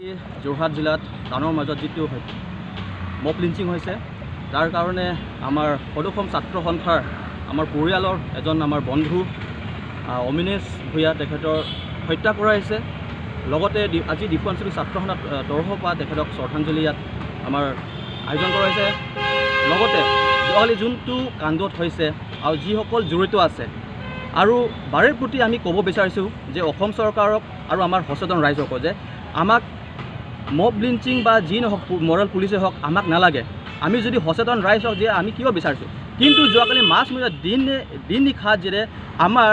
যোৰহাট জিলাত টানৰ মাজত যিটো মব লিঞ্চিং হৈছে তাৰ কাৰণে আমাৰ সদৌসম ছাত্ৰ সন্থাৰ আমাৰ পৰিয়ালৰ এজন আমাৰ বন্ধু অমিনেশ ভূঞা তেখেতৰ হত্যা কৰা হৈছে লগতে আজি দীপাঞ্চলী ছাত্ৰ সন্থাৰ আহ, তৰফৰ পৰা তেখেতক শ্ৰদ্ধাঞ্জলি ইয়াত আমাৰ আয়োজন কৰা হৈছে। লগতে যোৱাকালি যোনটো কাণ্ডত হৈছে আৰু যিসকল জড়িত আছে আৰু বাৰে প্ৰতি আমি ক'ব বিচাৰিছোঁ যে অসম চৰকাৰক আৰু আমাৰ সচেতন ৰাইজকো যে আমাক মব লিঞ্চিং বা যি নহওক মৰেল পুলিচে হওক আমাক নালাগে। আমি যদি সচেতন ৰাইজ হওক যে আমি কিয় বিচাৰিছোঁ। কিন্তু যোৱাকালি মাজমজিয়াত দিন দিন নিশা যেনে আমাৰ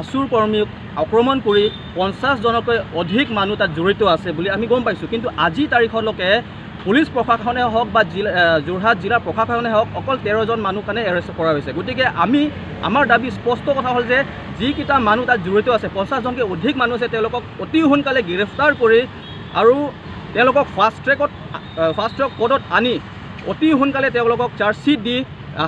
আচুৰ কৰ্মীক আক্ৰমণ কৰি পঞ্চাছজনকৈ অধিক মানুহ তাত জড়িত আছে বুলি আমি গম পাইছোঁ। কিন্তু আজি তাৰিখলৈকে পুলিচ প্ৰশাসনে হওক বা জিলা যোৰহাট জিলা প্ৰশাসনে হওক অকল তেৰজন মানুহ কাৰণে এৰেষ্ট কৰা হৈছে। গতিকে আমি আমাৰ দাবী স্পষ্ট কথা হ'ল যে যিকেইটা মানুহ তাত জড়িত আছে পঞ্চাছজনকৈ অধিক মানুহ আছে তেওঁলোকক অতি সোনকালে গ্ৰেপ্তাৰ কৰি আৰু তেওঁলোকক ফাষ্ট ট্ৰেকত ফাষ্ট ট্ৰেক কোৰ্টত আনি অতি সোনকালে তেওঁলোকক চাৰ্জশ্বীট দি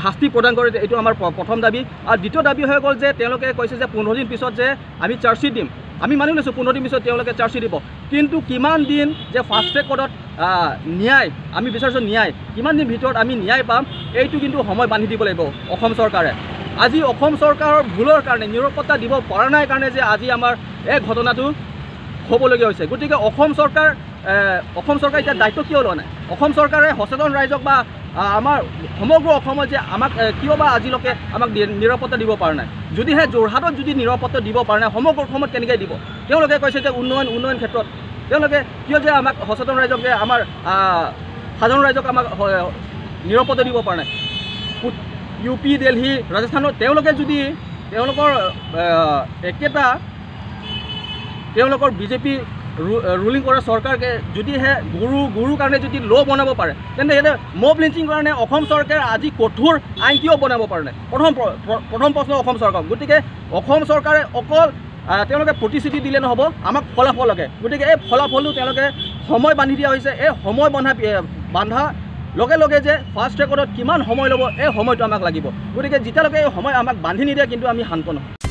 শাস্তি প্ৰদান কৰে এইটো আমাৰ প্ৰথম দাবী। আৰু দ্বিতীয় দাবী হৈ গ'ল যে তেওঁলোকে কৈছে যে পোন্ধৰ দিন পিছত যে আমি চাৰ্জশ্বীট দিম। আমি মানি লৈছোঁ পোন্ধৰ দিন পিছত তেওঁলোকে চাৰ্জশ্বীট দিব। কিন্তু কিমান দিন যে ফাষ্ট ট্ৰেক কোৰ্টত ন্যায় আমি বিচাৰিছোঁ ন্যায় কিমান দিন ভিতৰত আমি ন্যায় পাম এইটো কিন্তু সময় বান্ধি দিব লাগিব অসম চৰকাৰে। আজি অসম চৰকাৰৰ ভুলৰ কাৰণে নিৰাপত্তা দিব পৰা নাই কাৰণে যে আজি আমাৰ এই ঘটনাটো হ'বলগীয়া হৈছে। গতিকে অসম চৰকাৰ অসম চৰকাৰে এতিয়া দায়িত্ব কিয় লোৱা নাই? অসম চৰকাৰে সচেতন ৰাইজক বা আমাৰ সমগ্ৰ অসমত যে আমাক কিয় বা আজিলৈকে আমাক নিৰাপত্তা দিব পৰা নাই? যদিহে যোৰহাটত যদি নিৰাপত্তা দিব পৰা নাই সমগ্ৰ অসমত কেনেকৈ দিব? তেওঁলোকে কৈছে যে উন্নয়ন উন্নয়ন ক্ষেত্ৰত। তেওঁলোকে কিয় যে আমাক সচেতন ৰাইজক যে আমাৰ সাধাৰণ ৰাইজক আমাক নিৰাপত্তা দিব পৰা নাই? ইউ পি দিল্লী ৰাজস্থানত তেওঁলোকে যদি তেওঁলোকৰ একেটা তেওঁলোকৰ বিজেপি ৰুলিং কৰা চৰকাৰকে যদিহে গুৰু গুৰুৰ কাৰণে যদি ল' বনাব পাৰে তেন্তে সিহঁতে মব লিঞ্চিং কাৰণে অসম চৰকাৰে আজি কঠোৰ আইন কিয় বনাব পৰা প্ৰথম প্ৰ- প্ৰ- প্ৰথম প্ৰশ্ন অসম চৰকাৰ গতিকে অসম চৰকাৰে অকল তেওঁলোকে প্ৰতিশ্ৰুতি দিলে নহ'ব আমাক ফলাফল লাগে গতিকে এই ফলাফলটো তেওঁলোকে সময় বান্ধি দিয়া হৈছে এই সময় বন্ধা বান্ধা লগে লগে যে ফাষ্ট ৰেকৰ্ডত কিমান সময় ল'ব এই সময়টো আমাক লাগিব। গতিকে যেতিয়ালৈকে এই সময় আমাক বান্ধি নিদিয়ে কিন্তু আমি শান্ত নহয়